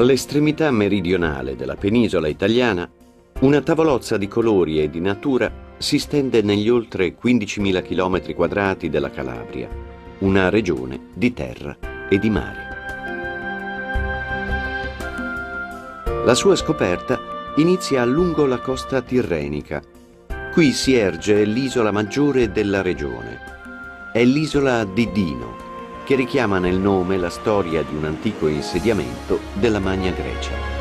All'estremità meridionale della penisola italiana, una tavolozza di colori e di natura si stende negli oltre 15.000 km quadrati della Calabria, una regione di terra e di mare. La sua scoperta inizia lungo la costa tirrenica. Qui si erge l'isola maggiore della regione. È l'isola di Dino, che richiama nel nome la storia di un antico insediamento della Magna Grecia.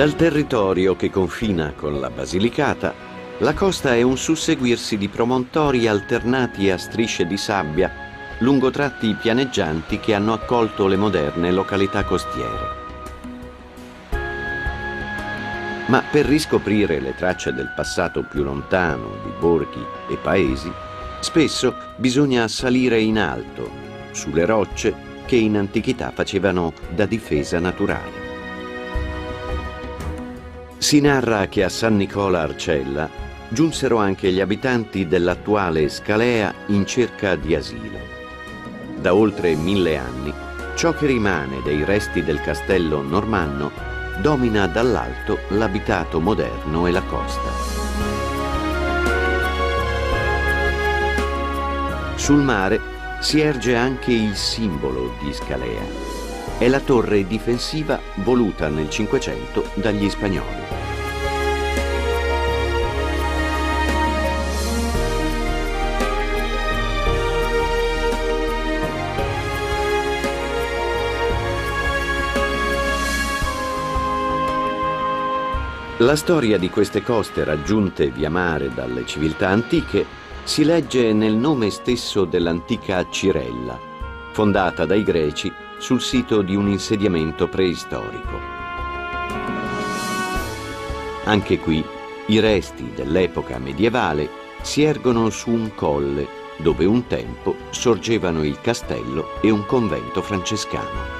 Dal territorio che confina con la Basilicata, la costa è un susseguirsi di promontori alternati a strisce di sabbia lungo tratti pianeggianti che hanno accolto le moderne località costiere. Ma per riscoprire le tracce del passato più lontano di borghi e paesi, spesso bisogna salire in alto, sulle rocce che in antichità facevano da difesa naturale. Si narra che a San Nicola Arcella giunsero anche gli abitanti dell'attuale Scalea in cerca di asilo. Da oltre mille anni, ciò che rimane dei resti del castello normanno domina dall'alto l'abitato moderno e la costa. Sul mare si erge anche il simbolo di Scalea. È la torre difensiva voluta nel Cinquecento dagli spagnoli. La storia di queste coste raggiunte via mare dalle civiltà antiche si legge nel nome stesso dell'antica Cirella, fondata dai greci sul sito di un insediamento preistorico. Anche qui i resti dell'epoca medievale si ergono su un colle dove un tempo sorgevano il castello e un convento francescano.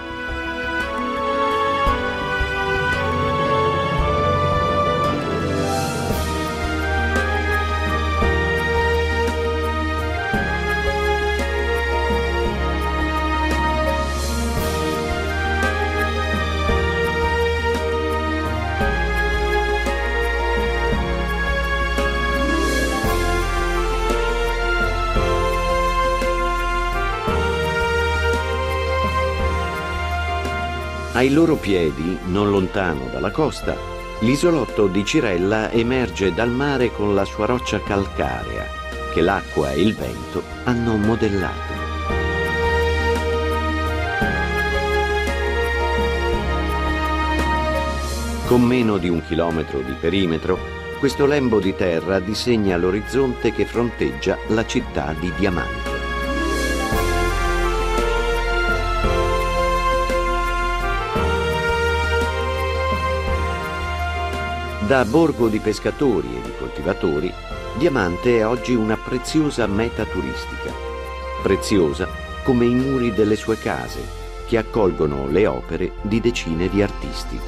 Ai loro piedi, non lontano dalla costa, l'isolotto di Cirella emerge dal mare con la sua roccia calcarea che l'acqua e il vento hanno modellato. Con meno di un chilometro di perimetro, questo lembo di terra disegna l'orizzonte che fronteggia la città di Diamante. Da borgo di pescatori e di coltivatori, Diamante è oggi una preziosa meta turistica. Preziosa come i muri delle sue case, che accolgono le opere di decine di artisti.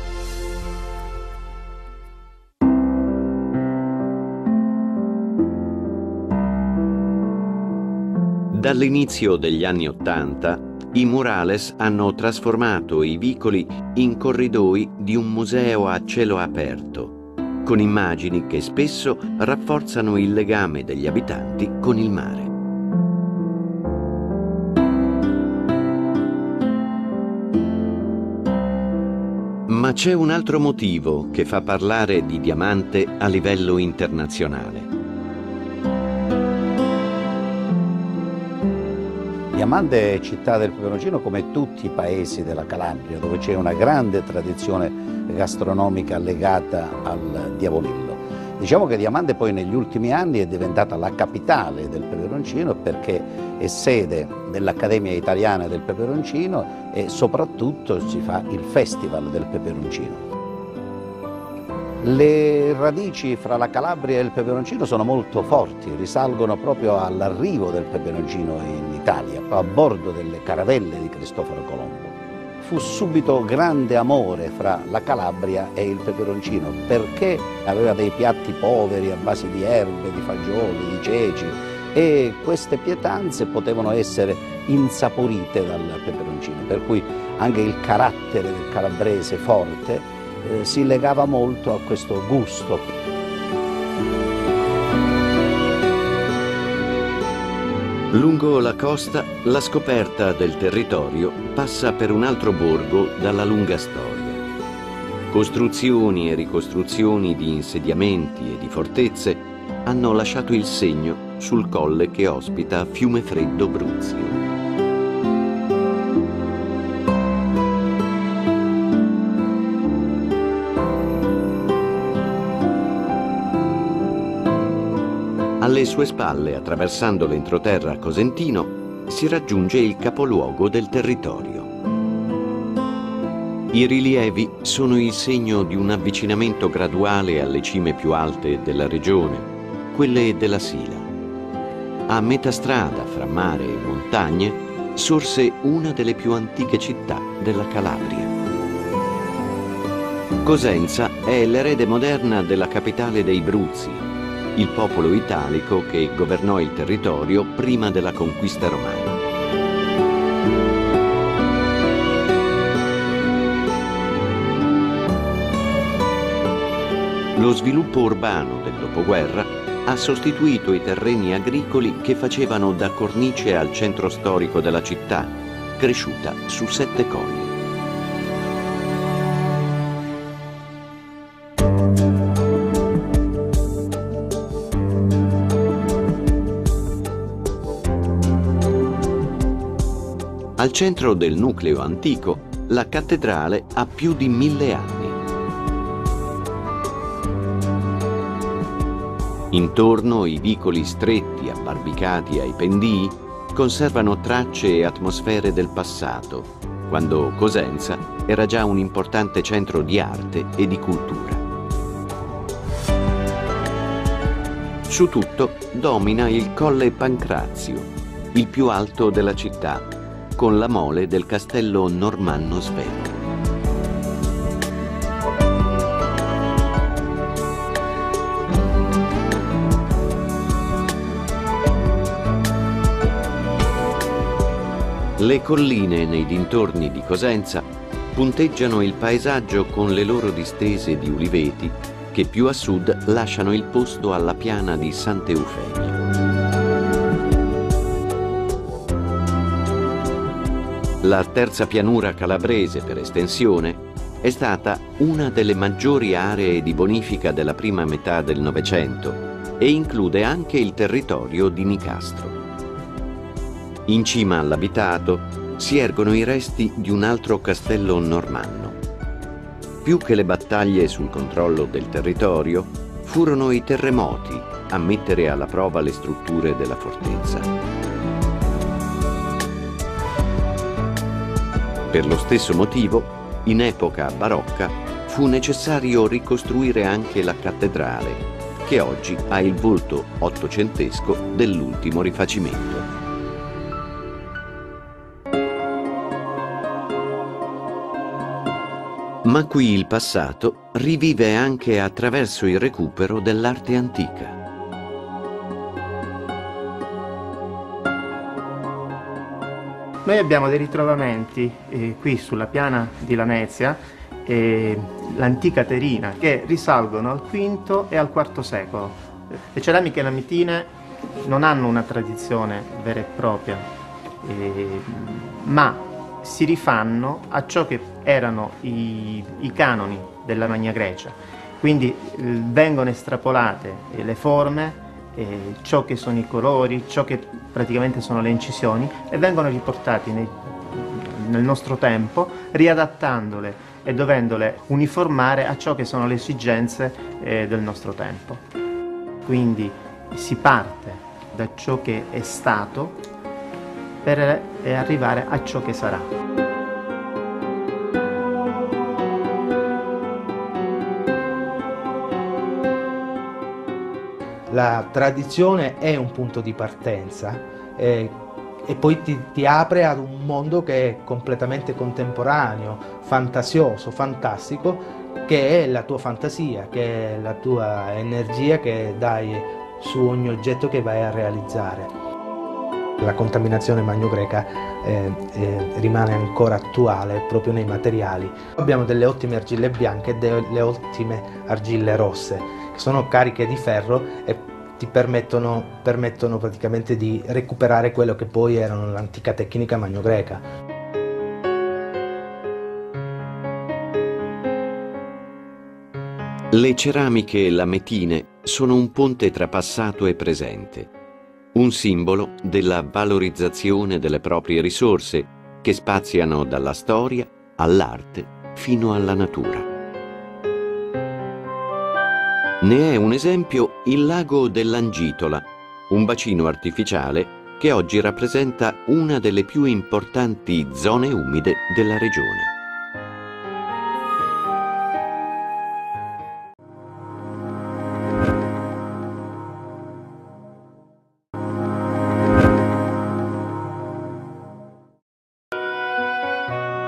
Dall'inizio degli anni Ottanta, i murales hanno trasformato i vicoli in corridoi di un museo a cielo aperto, con immagini che spesso rafforzano il legame degli abitanti con il mare. Ma c'è un altro motivo che fa parlare di Diamante a livello internazionale. Diamante è città del peperoncino come tutti i paesi della Calabria, dove c'è una grande tradizione gastronomica legata al diavolillo. Diciamo che Diamante poi negli ultimi anni è diventata la capitale del peperoncino perché è sede dell'Accademia Italiana del Peperoncino e soprattutto si fa il Festival del Peperoncino. Le radici fra la Calabria e il peperoncino sono molto forti, risalgono proprio all'arrivo del peperoncino in Italia, a bordo delle caravelle di Cristoforo Colombo. Fu subito grande amore fra la Calabria e il peperoncino perché aveva dei piatti poveri a base di erbe, di fagioli, di ceci e queste pietanze potevano essere insaporite dal peperoncino, per cui anche il carattere del calabrese forte eh, si legava molto a questo gusto. Lungo la costa la scoperta del territorio passa per un altro borgo dalla lunga storia. Costruzioni e ricostruzioni di insediamenti e di fortezze hanno lasciato il segno sul colle che ospita Fiume Freddo Bruzio. Alle sue spalle, attraversando l'entroterra cosentino, si raggiunge il capoluogo del territorio. I rilievi sono il segno di un avvicinamento graduale alle cime più alte della regione, quelle della Sila. A metà strada fra mare e montagne sorse una delle più antiche città della Calabria. Cosenza è l'erede moderna della capitale dei Bruzzi, il popolo italico che governò il territorio prima della conquista romana. Lo sviluppo urbano del dopoguerra ha sostituito i terreni agricoli che facevano da cornice al centro storico della città, cresciuta su sette colli. Al centro del nucleo antico, la cattedrale ha più di mille anni. Intorno i vicoli stretti abbarbicati ai pendii conservano tracce e atmosfere del passato, quando Cosenza era già un importante centro di arte e di cultura. Su tutto domina il Colle Pancrazio, il più alto della città, con la mole del castello normanno svelto. Le colline nei dintorni di Cosenza punteggiano il paesaggio con le loro distese di uliveti che più a sud lasciano il posto alla piana di Sant'Eufemia. La terza pianura calabrese per estensione è stata una delle maggiori aree di bonifica della prima metà del Novecento e include anche il territorio di Nicastro. In cima all'abitato si ergono i resti di un altro castello normanno. Più che le battaglie sul controllo del territorio, furono i terremoti a mettere alla prova le strutture della fortezza. Per lo stesso motivo, in epoca barocca, fu necessario ricostruire anche la cattedrale, che oggi ha il volto ottocentesco dell'ultimo rifacimento. Ma qui il passato rivive anche attraverso il recupero dell'arte antica. Noi abbiamo dei ritrovamenti eh, qui sulla piana di Lamezia, eh, l'antica Terina, che risalgono al V e al IV secolo. Le ceramiche lamitine non hanno una tradizione vera e propria, eh, ma si rifanno a ciò che erano i, i canoni della Magna Grecia. Quindi eh, vengono estrapolate le forme, eh, ciò che sono i colori, ciò che praticamente sono le incisioni e vengono riportati nei, nel nostro tempo riadattandole e dovendole uniformare a ciò che sono le esigenze eh, del nostro tempo. Quindi si parte da ciò che è stato per eh, arrivare a ciò che sarà. La tradizione è un punto di partenza eh, e poi ti, ti, apre ad un mondo che è completamente contemporaneo, fantasioso, fantastico, che è la tua fantasia, che è la tua energia che dai su ogni oggetto che vai a realizzare. La contaminazione magno-greca eh, eh, rimane ancora attuale proprio nei materiali. Abbiamo delle ottime argille bianche e delle ottime argille rosse, sono cariche di ferro e ti permettono, permettono praticamente di recuperare quello che poi era l'antica tecnica magno-greca. Le ceramiche lametine sono un ponte tra passato e presente, un simbolo della valorizzazione delle proprie risorse che spaziano dalla storia all'arte fino alla natura. Ne è un esempio il lago dell'Angitola, un bacino artificiale che oggi rappresenta una delle più importanti zone umide della regione.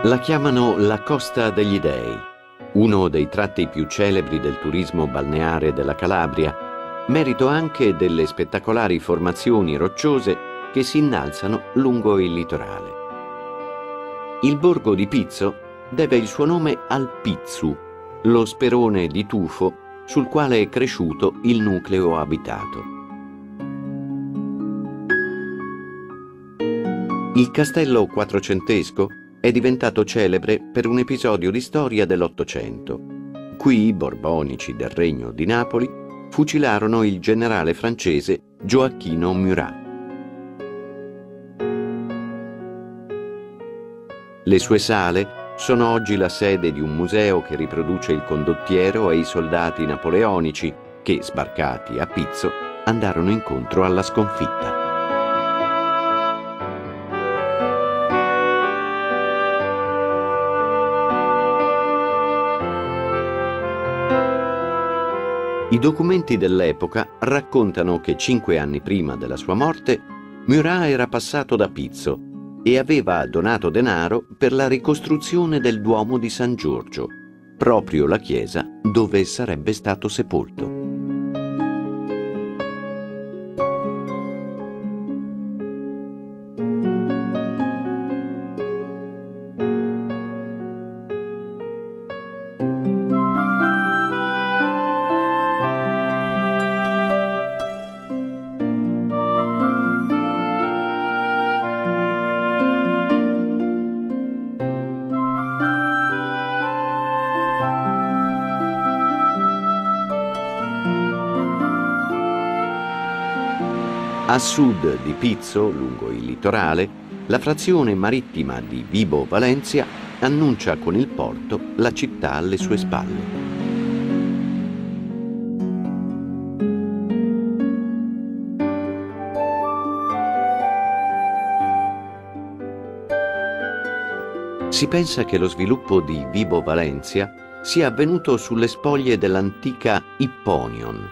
La chiamano la Costa degli Dei, uno dei tratti più celebri del turismo balneare della Calabria, merito anche delle spettacolari formazioni rocciose che si innalzano lungo il litorale. Il borgo di Pizzo deve il suo nome al Pizzu, lo sperone di tufo sul quale è cresciuto il nucleo abitato. Il castello quattrocentesco è diventato celebre per un episodio di storia dell'Ottocento. Qui i borbonici del regno di Napoli fucilarono il generale francese Gioacchino Murat. Le sue sale sono oggi la sede di un museo che riproduce il condottiero e i soldati napoleonici che, sbarcati a Pizzo, andarono incontro alla sconfitta. Documenti dell'epoca raccontano che cinque anni prima della sua morte Murat era passato da Pizzo e aveva donato denaro per la ricostruzione del Duomo di San Giorgio, proprio la chiesa dove sarebbe stato sepolto. A sud di Pizzo, lungo il litorale, la frazione marittima di Vibo Valencia annuncia con il porto la città alle sue spalle. Si pensa che lo sviluppo di Vibo Valencia sia avvenuto sulle spoglie dell'antica Ipponion.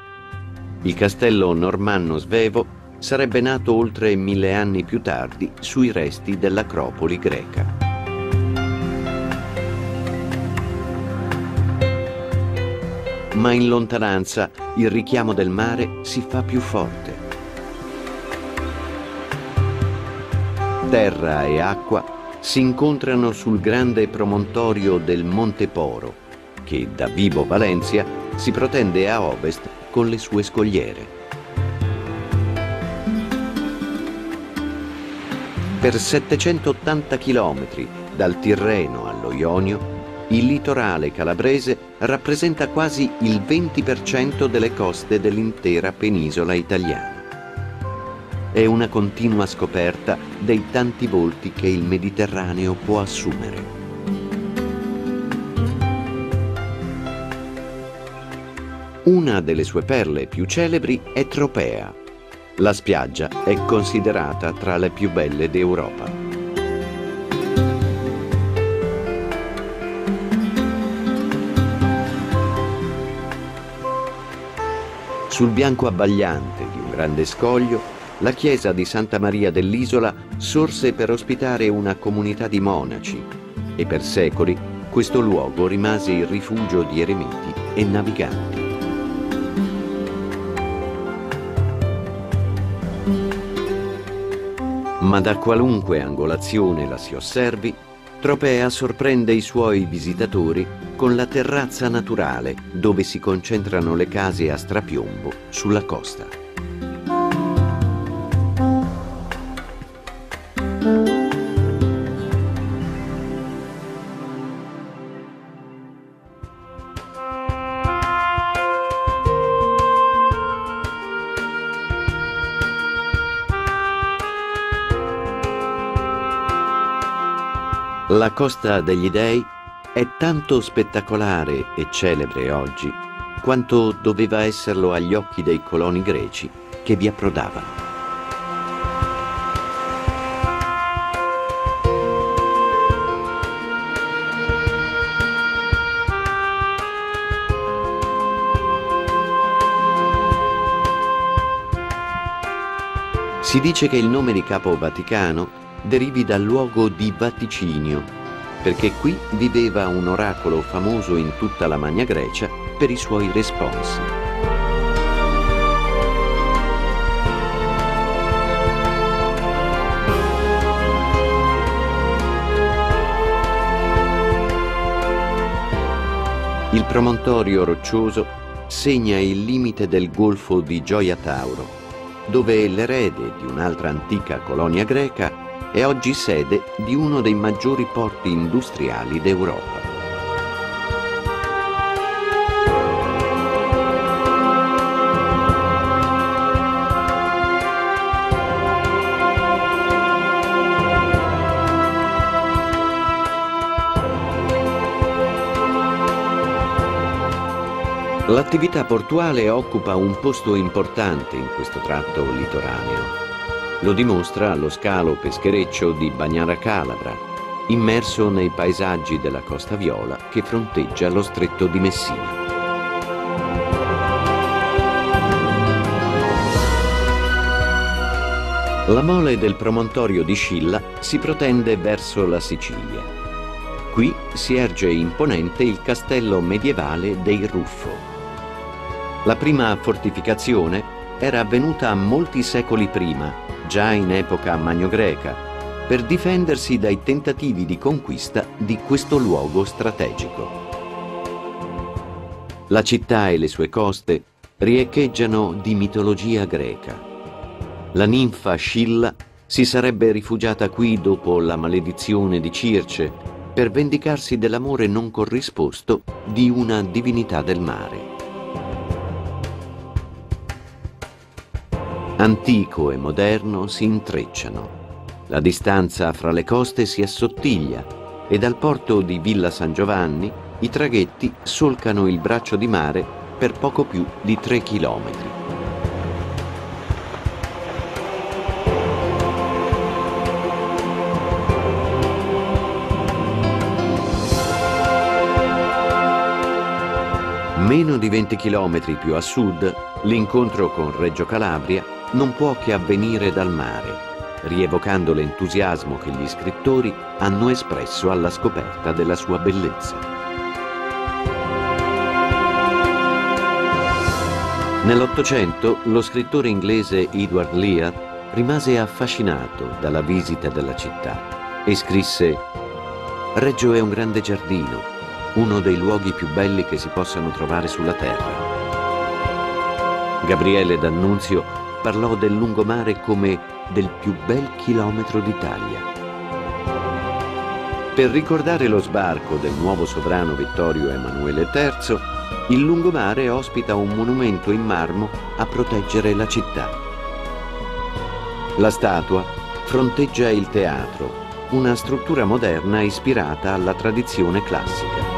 Il castello normanno svevo sarebbe nato oltre mille anni più tardi sui resti dell'Acropoli greca. Ma in lontananza il richiamo del mare si fa più forte. Terra e acqua si incontrano sul grande promontorio del Monte Poro, che da Vibo Valencia si protende a ovest con le sue scogliere. Per 780 km dal Tirreno allo Ionio, il litorale calabrese rappresenta quasi il 20% delle coste dell'intera penisola italiana. È una continua scoperta dei tanti volti che il Mediterraneo può assumere. Una delle sue perle più celebri è Tropea, la spiaggia è considerata tra le più belle d'Europa. Sul bianco abbagliante di un grande scoglio, la chiesa di Santa Maria dell'Isola sorse per ospitare una comunità di monaci e per secoli questo luogo rimase il rifugio di eremiti e naviganti. Ma da qualunque angolazione la si osservi, Tropea sorprende i suoi visitatori con la terrazza naturale dove si concentrano le case a strapiombo sulla costa. La Costa degli Dei è tanto spettacolare e celebre oggi quanto doveva esserlo agli occhi dei coloni greci che vi approdavano. Si dice che il nome di Capo Vaticano derivi dal luogo di Vaticinio, perché qui viveva un oracolo famoso in tutta la Magna Grecia per i suoi responsi. Il promontorio roccioso segna il limite del golfo di Gioia Tauro, dove l'erede di un'altra antica colonia greca è oggi sede di uno dei maggiori porti industriali d'Europa. L'attività portuale occupa un posto importante in questo tratto litoraneo. Lo dimostra lo scalo peschereccio di Bagnara Calabra, immerso nei paesaggi della Costa Viola che fronteggia lo stretto di Messina. La mole del promontorio di Scilla si protende verso la Sicilia. Qui si erge imponente il castello medievale dei Ruffo. La prima fortificazione era avvenuta molti secoli prima già in epoca magno-greca, per difendersi dai tentativi di conquista di questo luogo strategico. La città e le sue coste riecheggiano di mitologia greca. La ninfa Scilla si sarebbe rifugiata qui dopo la maledizione di Circe per vendicarsi dell'amore non corrisposto di una divinità del mare. Antico e moderno si intrecciano. La distanza fra le coste si assottiglia e dal porto di Villa San Giovanni i traghetti solcano il braccio di mare per poco più di 3 chilometri. Meno di 20 chilometri più a sud, l'incontro con Reggio Calabria non può che avvenire dal mare, rievocando l'entusiasmo che gli scrittori hanno espresso alla scoperta della sua bellezza. Nell'Ottocento lo scrittore inglese Edward Lear rimase affascinato dalla visita della città e scrisse Reggio è un grande giardino, uno dei luoghi più belli che si possano trovare sulla terra. Gabriele D'Annunzio parlò del lungomare come del più bel chilometro d'Italia. Per ricordare lo sbarco del nuovo sovrano Vittorio Emanuele III, il lungomare ospita un monumento in marmo a proteggere la città. La statua fronteggia il teatro, una struttura moderna ispirata alla tradizione classica.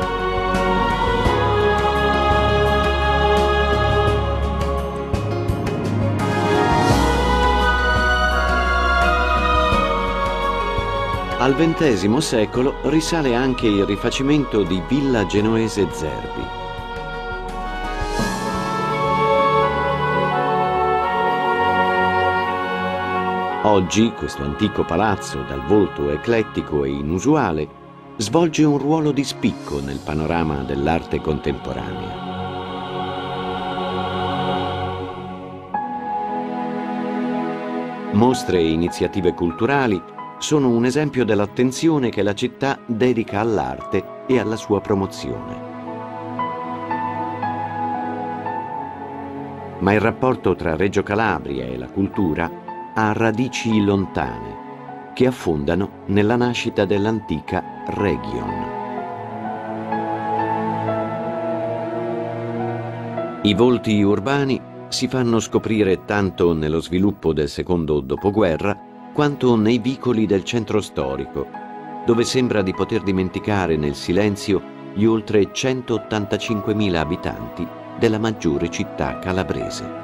Al XX secolo risale anche il rifacimento di Villa Genoese Zerbi. Oggi questo antico palazzo dal volto eclettico e inusuale svolge un ruolo di spicco nel panorama dell'arte contemporanea. Mostre e iniziative culturali sono un esempio dell'attenzione che la città dedica all'arte e alla sua promozione. Ma il rapporto tra Reggio Calabria e la cultura ha radici lontane che affondano nella nascita dell'antica Region. I volti urbani si fanno scoprire tanto nello sviluppo del secondo dopoguerra quanto nei vicoli del centro storico, dove sembra di poter dimenticare nel silenzio gli oltre 185.000 abitanti della maggiore città calabrese.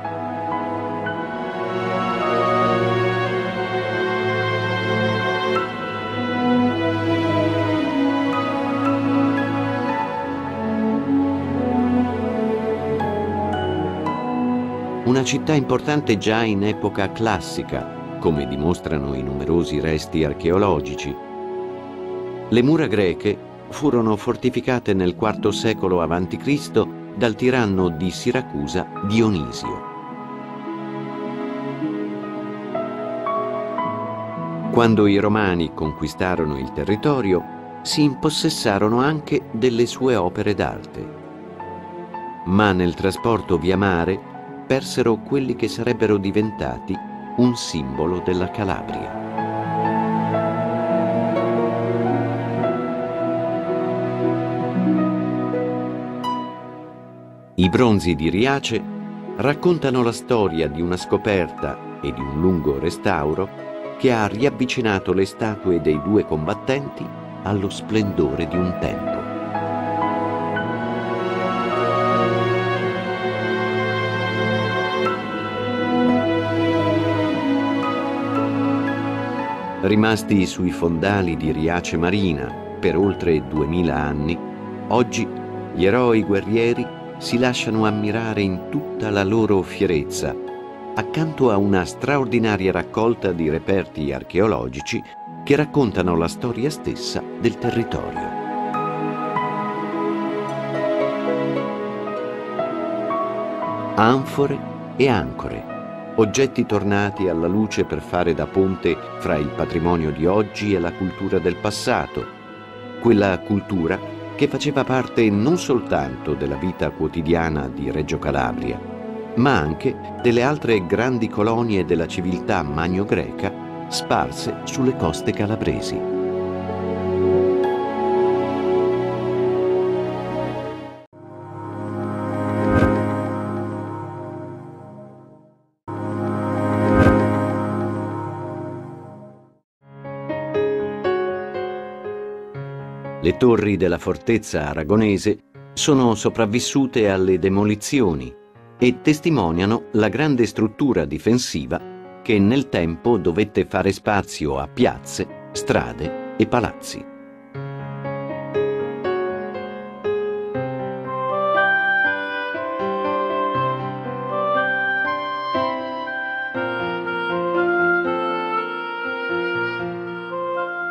una città importante già in epoca classica, come dimostrano i numerosi resti archeologici. Le mura greche furono fortificate nel IV secolo a.C. dal tiranno di Siracusa Dionisio. Quando i romani conquistarono il territorio, si impossessarono anche delle sue opere d'arte. Ma nel trasporto via mare persero quelli che sarebbero diventati un simbolo della Calabria. I bronzi di Riace raccontano la storia di una scoperta e di un lungo restauro che ha riavvicinato le statue dei due combattenti allo splendore di un tempo. Rimasti sui fondali di Riace Marina per oltre duemila anni, oggi gli eroi guerrieri si lasciano ammirare in tutta la loro fierezza, accanto a una straordinaria raccolta di reperti archeologici che raccontano la storia stessa del territorio. Anfore e ancore oggetti tornati alla luce per fare da ponte fra il patrimonio di oggi e la cultura del passato, quella cultura che faceva parte non soltanto della vita quotidiana di Reggio Calabria, ma anche delle altre grandi colonie della civiltà magno-greca sparse sulle coste calabresi. Torri della fortezza aragonese sono sopravvissute alle demolizioni e testimoniano la grande struttura difensiva che nel tempo dovette fare spazio a piazze, strade e palazzi.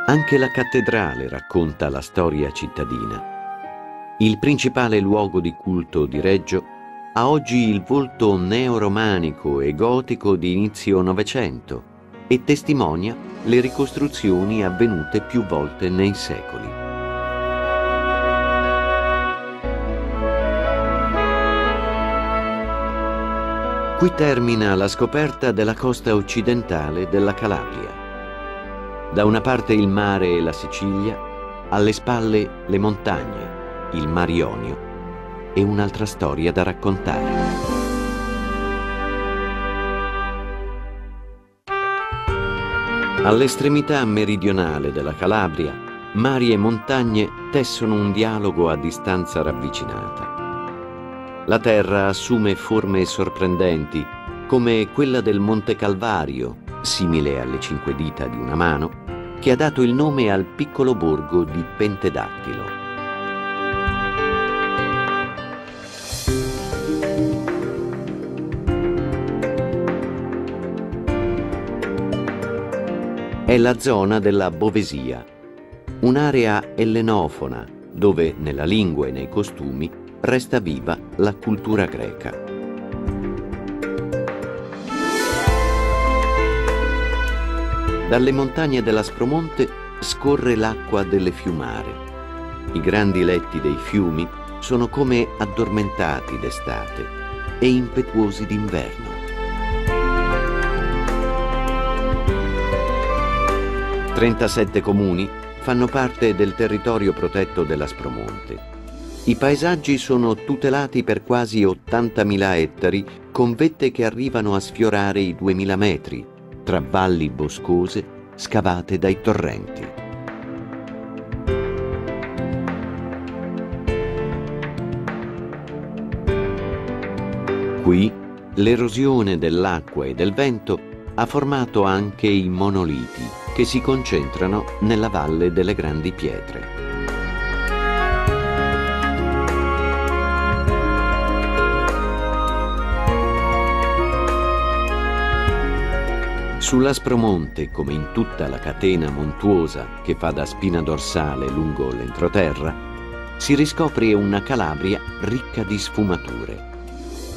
Anche la cattedrale racconta la storia cittadina. Il principale luogo di culto di Reggio ha oggi il volto neoromanico e gotico di inizio Novecento e testimonia le ricostruzioni avvenute più volte nei secoli. Qui termina la scoperta della costa occidentale della Calabria. Da una parte il mare e la Sicilia, alle spalle le montagne, il Mar Ionio e un'altra storia da raccontare. All'estremità meridionale della Calabria, mari e montagne tessono un dialogo a distanza ravvicinata. La terra assume forme sorprendenti, come quella del Monte Calvario, simile alle cinque dita di una mano, che ha dato il nome al piccolo borgo di Pentedattilo. è la zona della Bovesia, un'area ellenofona dove nella lingua e nei costumi resta viva la cultura greca. Dalle montagne dell'Aspromonte scorre l'acqua delle fiumare. I grandi letti dei fiumi sono come addormentati d'estate e impetuosi d'inverno. 37 comuni fanno parte del territorio protetto dell'Aspromonte. I paesaggi sono tutelati per quasi 80.000 ettari con vette che arrivano a sfiorare i 2.000 metri, tra valli boscose scavate dai torrenti. Qui l'erosione dell'acqua e del vento ha formato anche i monoliti, che si concentrano nella valle delle grandi pietre. Sull'Aspromonte, come in tutta la catena montuosa che fa da spina dorsale lungo l'entroterra, si riscopre una Calabria ricca di sfumature,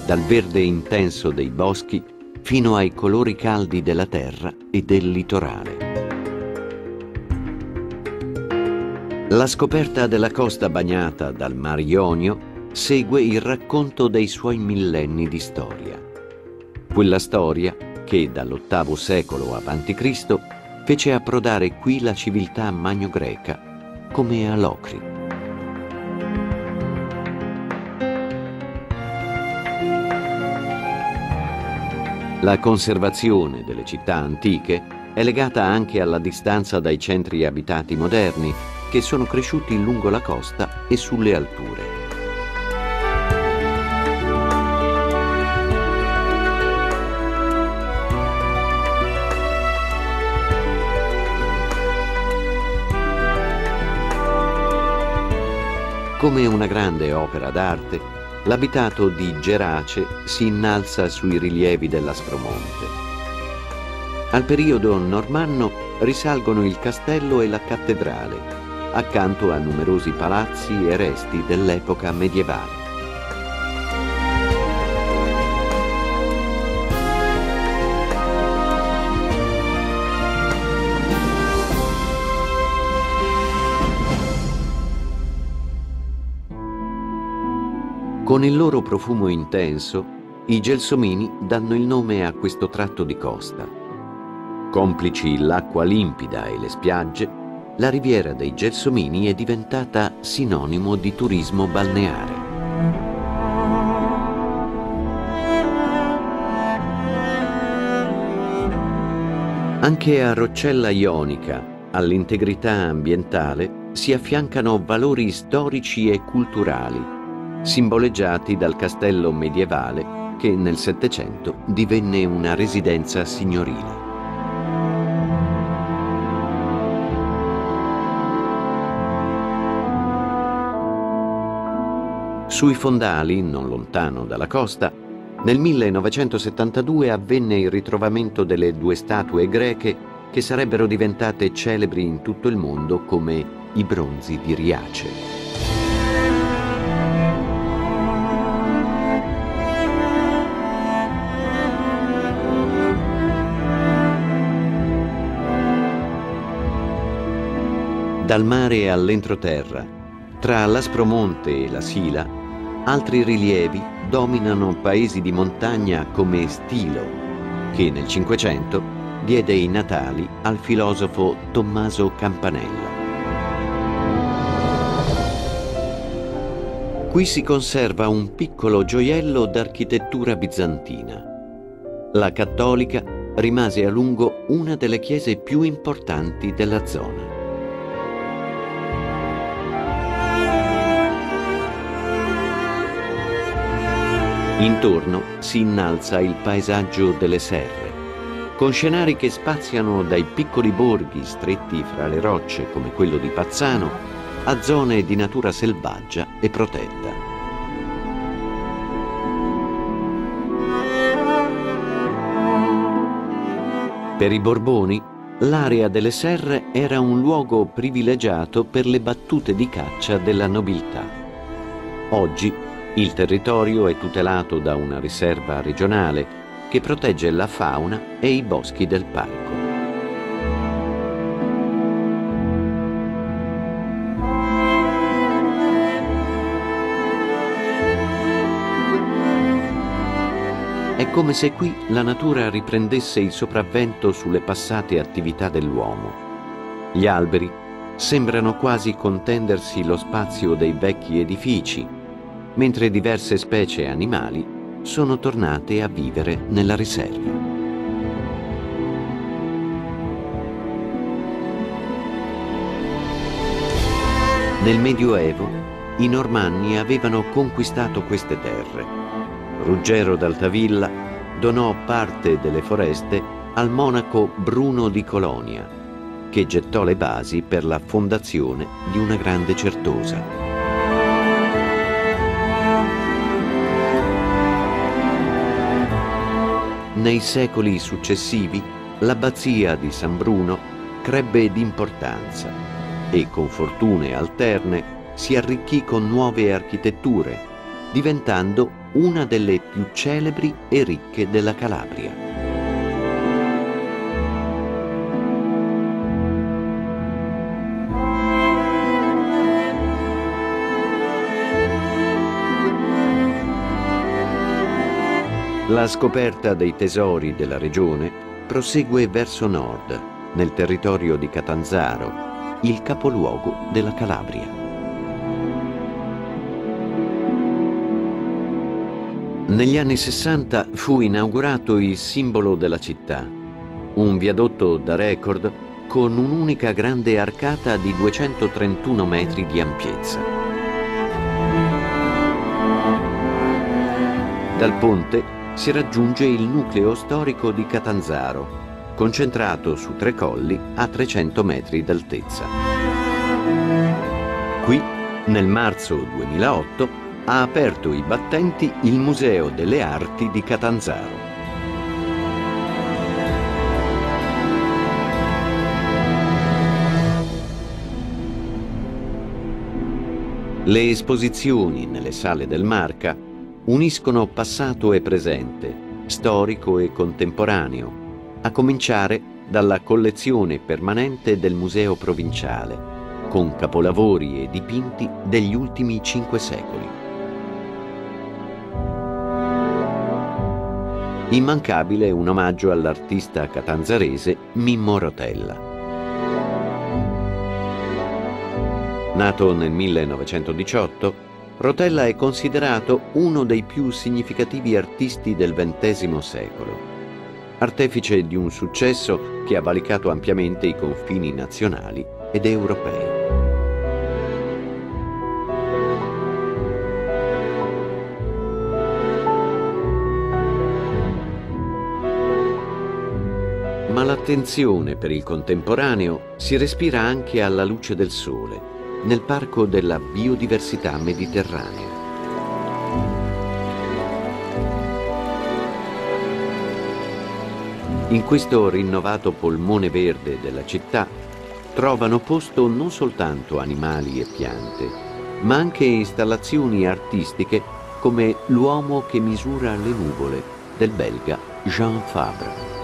dal verde intenso dei boschi fino ai colori caldi della terra e del litorale. La scoperta della costa bagnata dal Mar Ionio segue il racconto dei suoi millenni di storia. Quella storia che dall'VIII secolo a.C. fece approdare qui la civiltà magno-greca come a Locri. La conservazione delle città antiche è legata anche alla distanza dai centri abitati moderni che sono cresciuti lungo la costa e sulle alture. Come una grande opera d'arte, l'abitato di Gerace si innalza sui rilievi dell'Aspromonte. Al periodo normanno risalgono il castello e la cattedrale, accanto a numerosi palazzi e resti dell'epoca medievale. Con il loro profumo intenso, i gelsomini danno il nome a questo tratto di costa. Complici l'acqua limpida e le spiagge, la riviera dei Gelsomini è diventata sinonimo di turismo balneare. Anche a Roccella Ionica, all'integrità ambientale, si affiancano valori storici e culturali, simboleggiati dal castello medievale che nel Settecento divenne una residenza signorile. Sui fondali, non lontano dalla costa, nel 1972 avvenne il ritrovamento delle due statue greche che sarebbero diventate celebri in tutto il mondo come i bronzi di Riace. Dal mare all'entroterra, tra l'Aspromonte e la Sila, Altri rilievi dominano paesi di montagna come Stilo, che nel Cinquecento diede i natali al filosofo Tommaso Campanella. Qui si conserva un piccolo gioiello d'architettura bizantina. La cattolica rimase a lungo una delle chiese più importanti della zona. Intorno si innalza il paesaggio delle serre, con scenari che spaziano dai piccoli borghi stretti fra le rocce come quello di Pazzano a zone di natura selvaggia e protetta. Per i Borboni l'area delle serre era un luogo privilegiato per le battute di caccia della nobiltà. Oggi il territorio è tutelato da una riserva regionale che protegge la fauna e i boschi del parco. È come se qui la natura riprendesse il sopravvento sulle passate attività dell'uomo. Gli alberi sembrano quasi contendersi lo spazio dei vecchi edifici, mentre diverse specie animali sono tornate a vivere nella riserva. Nel Medioevo i Normanni avevano conquistato queste terre Ruggero d'Altavilla donò parte delle foreste al monaco Bruno di Colonia, che gettò le basi per la fondazione di una grande certosa. Nei secoli successivi l'abbazia di San Bruno crebbe d'importanza e con fortune alterne si arricchì con nuove architetture, diventando una delle più celebri e ricche della Calabria. La scoperta dei tesori della regione prosegue verso nord, nel territorio di Catanzaro, il capoluogo della Calabria. Negli anni 60 fu inaugurato il simbolo della città, un viadotto da record con un'unica grande arcata di 231 metri di ampiezza. Dal ponte si raggiunge il nucleo storico di Catanzaro, concentrato su tre colli a 300 metri d'altezza. Qui, nel marzo 2008, ha aperto i battenti il Museo delle Arti di Catanzaro. Le esposizioni nelle sale del Marca uniscono passato e presente, storico e contemporaneo, a cominciare dalla collezione permanente del Museo Provinciale, con capolavori e dipinti degli ultimi cinque secoli. Immancabile un omaggio all'artista catanzarese Mimmo Rotella. Nato nel 1918, Rotella è considerato uno dei più significativi artisti del XX secolo, artefice di un successo che ha valicato ampiamente i confini nazionali ed europei. Ma l'attenzione per il contemporaneo si respira anche alla luce del sole, nel parco della biodiversità mediterranea. In questo rinnovato polmone verde della città trovano posto non soltanto animali e piante, ma anche installazioni artistiche come L'uomo che misura le nuvole del belga Jean Fabre.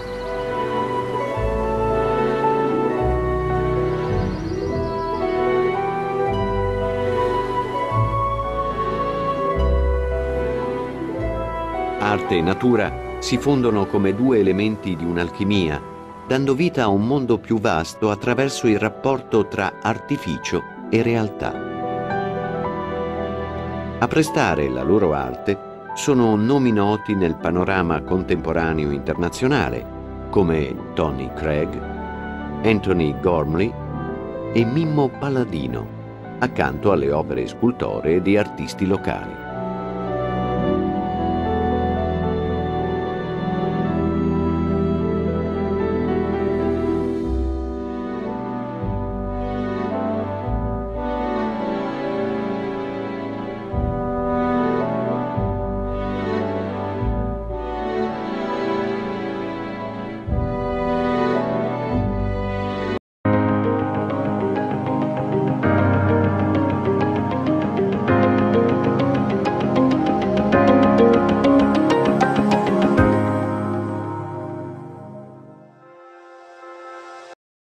Arte e natura si fondono come due elementi di un'alchimia, dando vita a un mondo più vasto attraverso il rapporto tra artificio e realtà. A prestare la loro arte sono nomi noti nel panorama contemporaneo internazionale, come Tony Craig, Anthony Gormley e Mimmo Palladino, accanto alle opere scultoree di artisti locali.